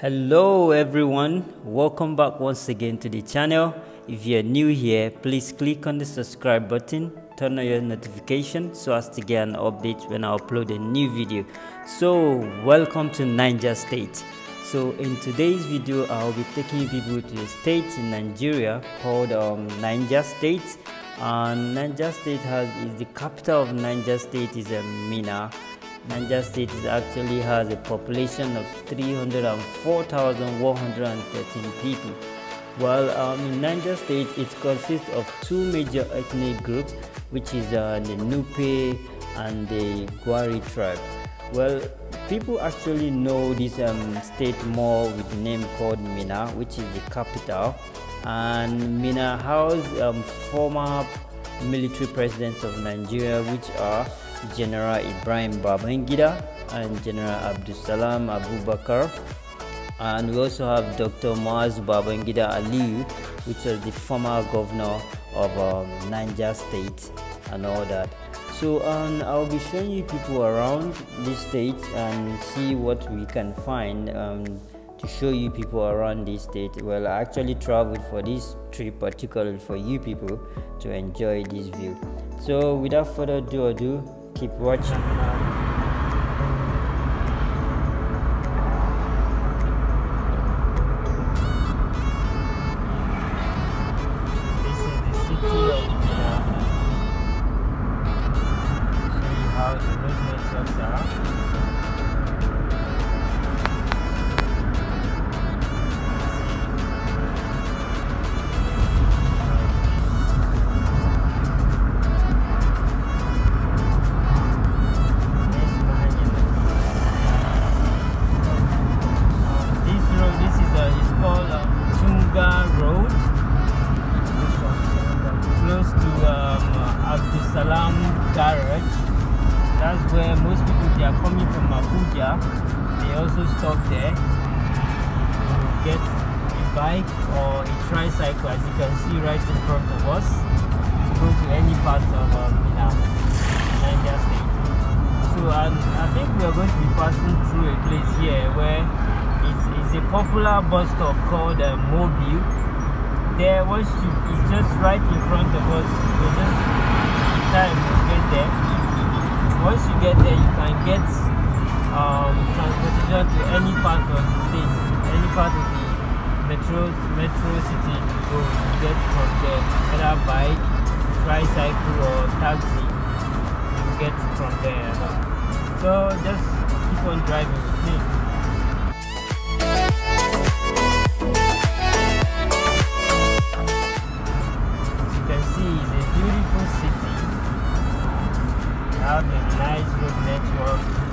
hello everyone. Welcome back once again to the channel. If you're new here please click on the subscribe button turn on your notification so as to get an update when i upload a new video. So welcome to niger state. So in today's video i'll be taking people to a state in nigeria called um, niger state. And niger state has is the capital of niger state is a um, minna Niger State actually has a population of 304,113 people. Well, um, in Niger State, it consists of two major ethnic groups, which is uh, the Nupe and the Gwari tribe. Well, people actually know this um, state more with the name called Minna, which is the capital. And Minna houses um, former military presidents of Nigeria, which are General Ibrahim Babangida and General Abdusalam Abubakar. And we also have Dr. Muaz Babangida Aliyu, which was the former governor of um, Niger State and all that. So um, I'll be showing you people around this state and see what we can find um, to show you people around this state. Well, I actually traveled for this trip particularly for you people to enjoy this view. So without further ado, keep watching they also stop there to get a bike or a tricycle, as you can see right in front of us, to go to any part of um, Niger State. So um, I think we are going to be passing through a place here where it's, it's a popular bus stop called uh, Mobile. There, you, it's just right in front of us. We just time to get there once you get there you can get um, transportation to any part of the state any part of the metro metro city you go get from there either bike tricycle or taxi you get from there so just keep on driving with me have a nice road network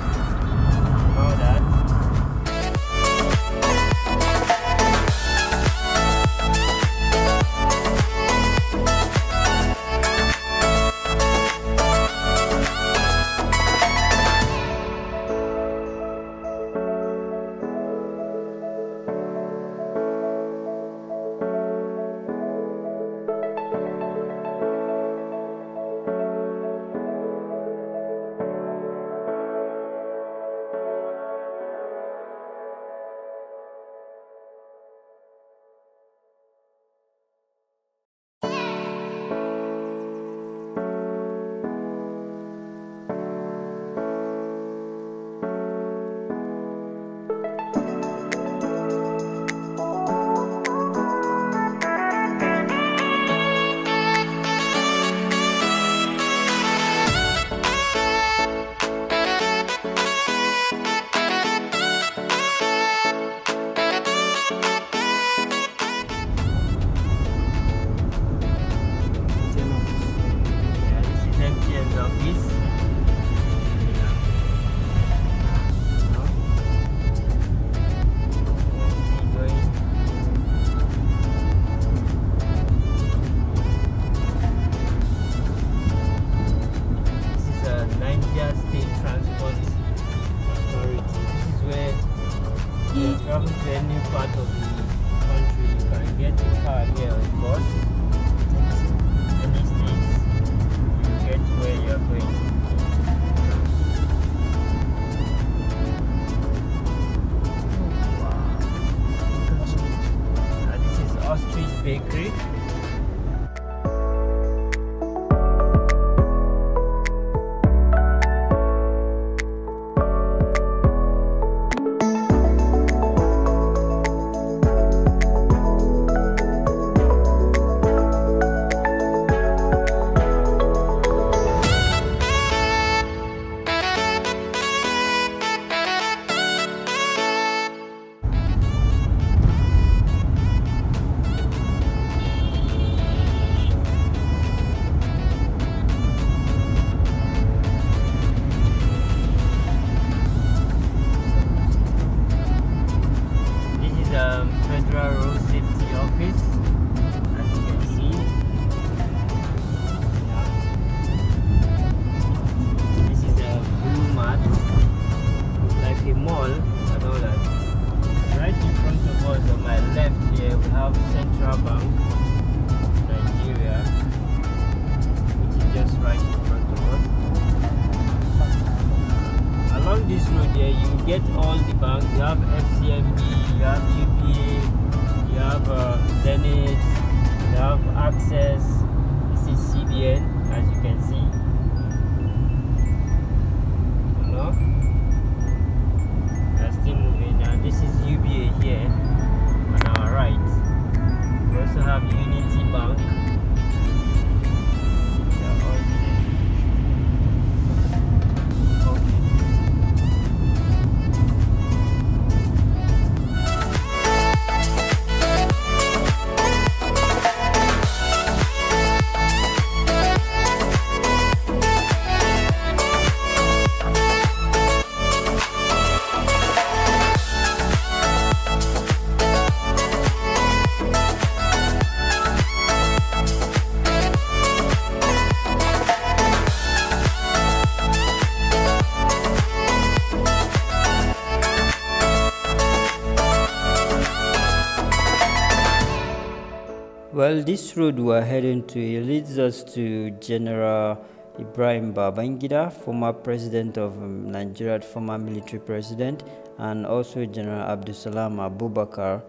this road we're heading to it leads us to General Ibrahim Babangida, former president of um, Nigeria, former military president, and also General Abdusalam Abubakar.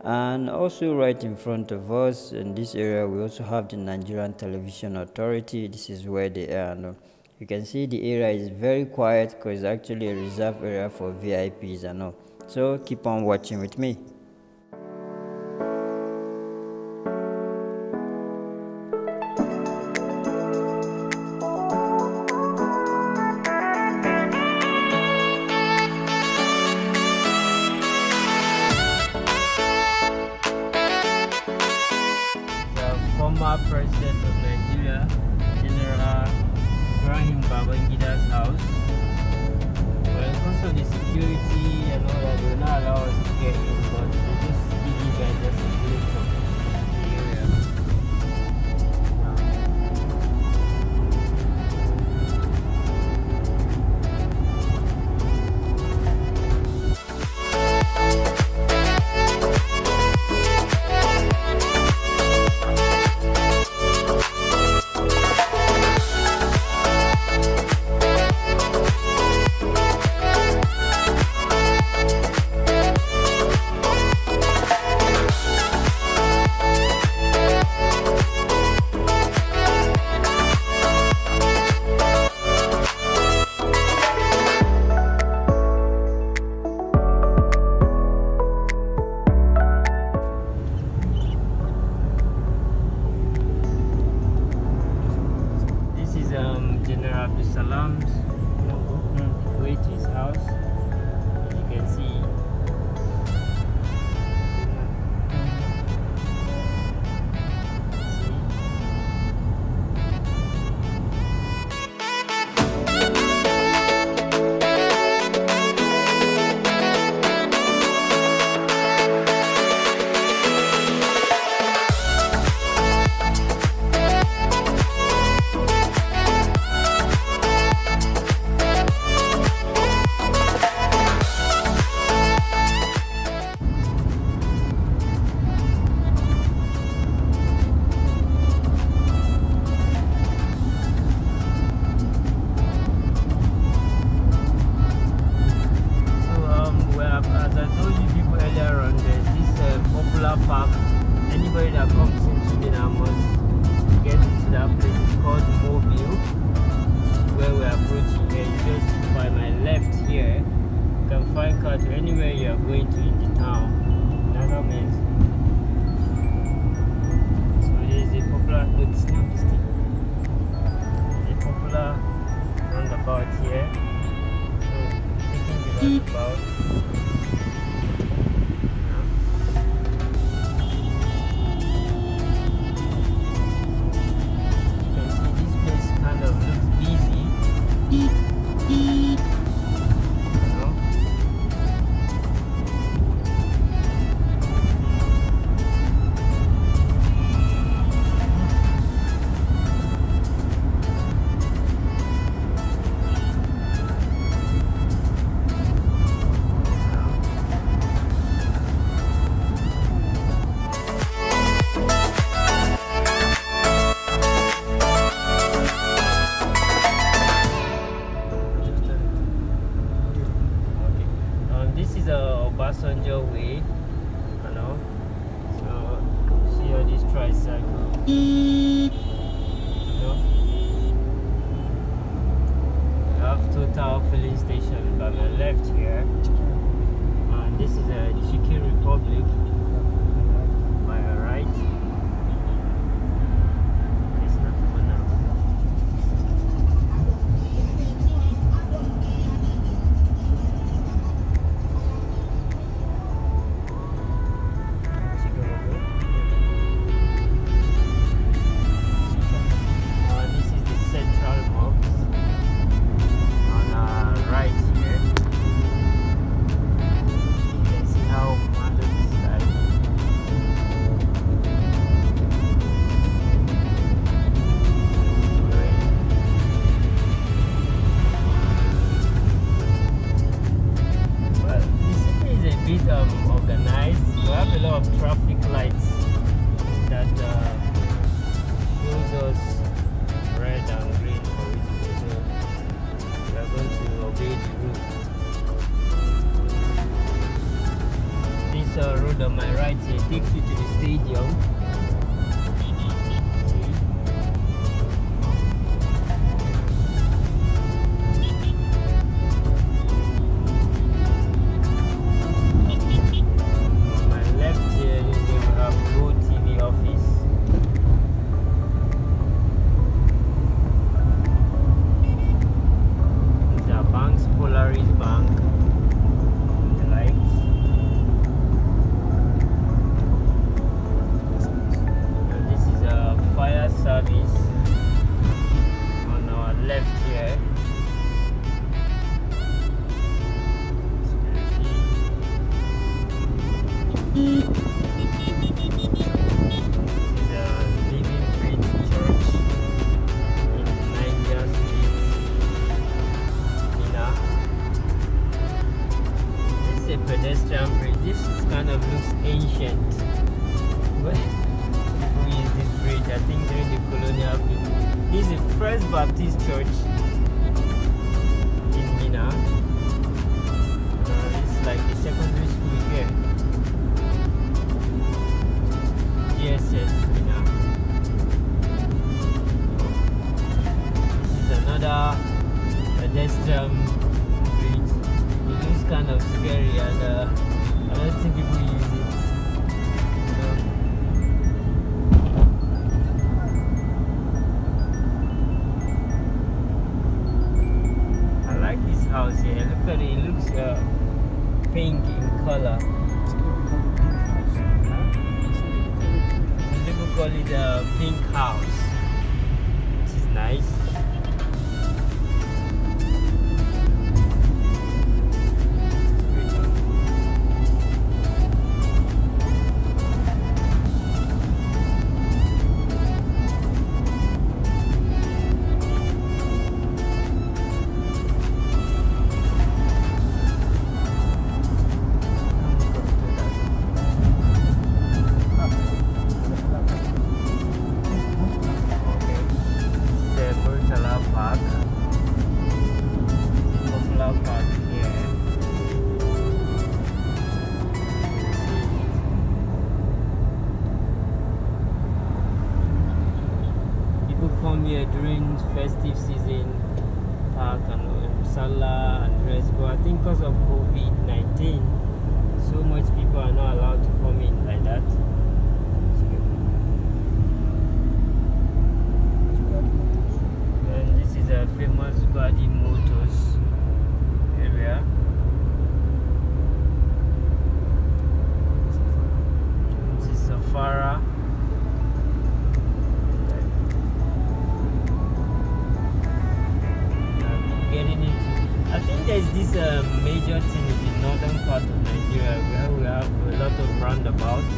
And also right in front of us in this area, we also have the Nigerian Television Authority. This is where they are. And you can see the area is very quiet because it's actually a reserve area for VIPs and all. So keep on watching with me. love. Obasanjo way, you know. So see all these tricycles. You know. We have Total filling station by my left here. And this is uh, a Chicken Republic pedestrian bridge. This is kind of looks ancient. Who this bridge? I think during the colonial people. This is First Baptist Church in Minna. Uh, it's like a secondary school here. GSS Minna. This is another pedestrian kind of scary and uh, I don't think people use it. I like this house here. Look at it. It looks uh, pink in color. People call it a pink house, which is nice. During festive season, park and um, Salah and rest. But I think because of COVID 19, so much people are not allowed to come in like that. And this is a famous Badi Motors I think there's this uh, major thing in the northern part of Nigeria where we have a lot of roundabouts.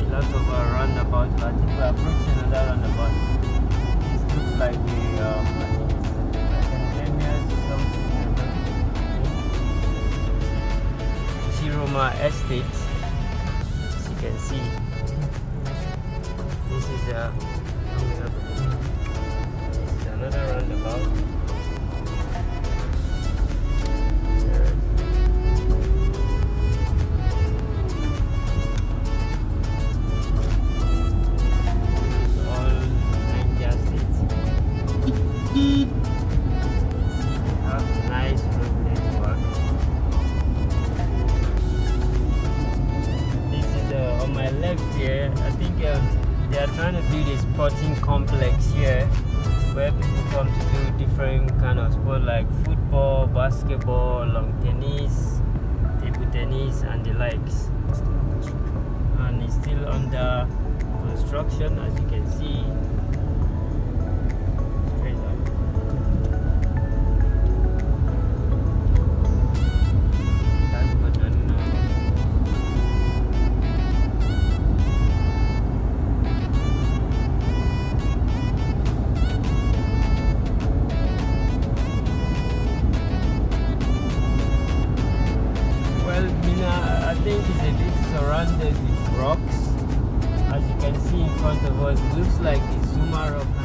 A lot of uh, roundabouts. I think we're approaching another roundabout. This looks like the, um, like an Emirates something. Chiroma Estate. As you can see, this is a. This is another roundabout. as you can see. Well, Minna, I think it's a bit surrounded with rocks because the voice looks like the Zuma rock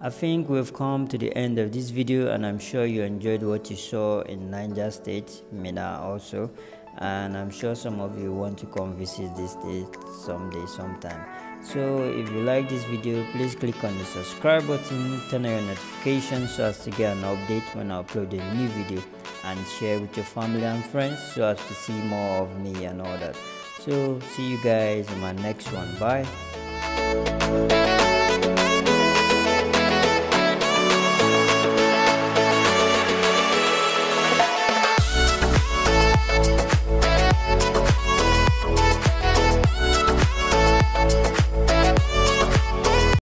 we've come to the end of this video and I'm sure you enjoyed what you saw in Niger State, Minna also and I'm sure some of you want to come visit this state someday sometime. So if you like this video please click on the subscribe button, turn on your notifications so as to get an update when I upload a new video and share with your family and friends so as to see more of me and all that. So see you guys in my next one. Bye.